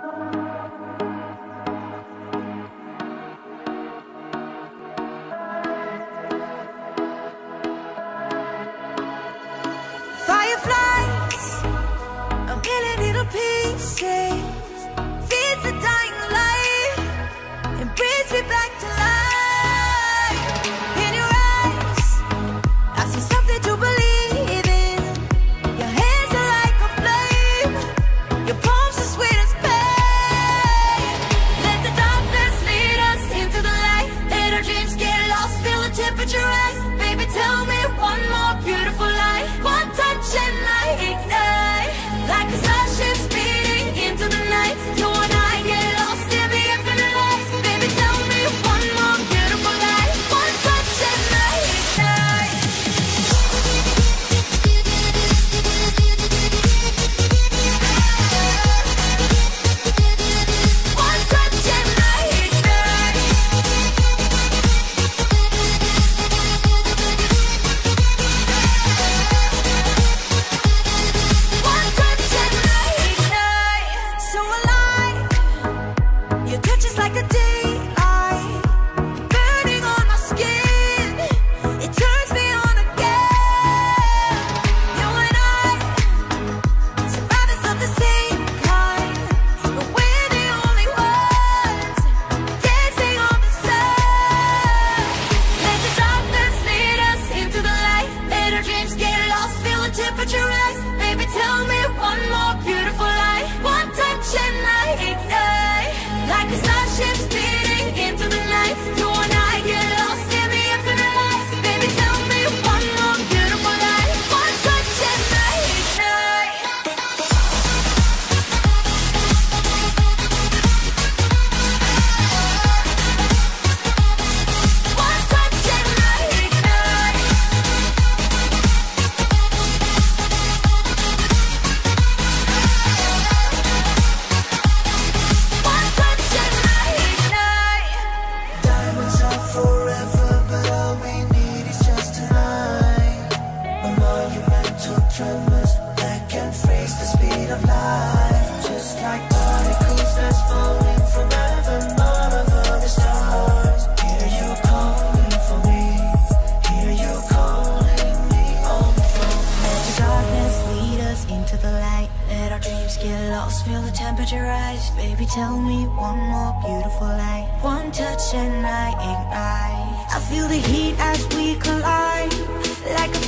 you. like a day. get lost, feel the temperature rise. Baby, tell me one more beautiful lie One touch and I ignite. I feel the heat as we collide Like a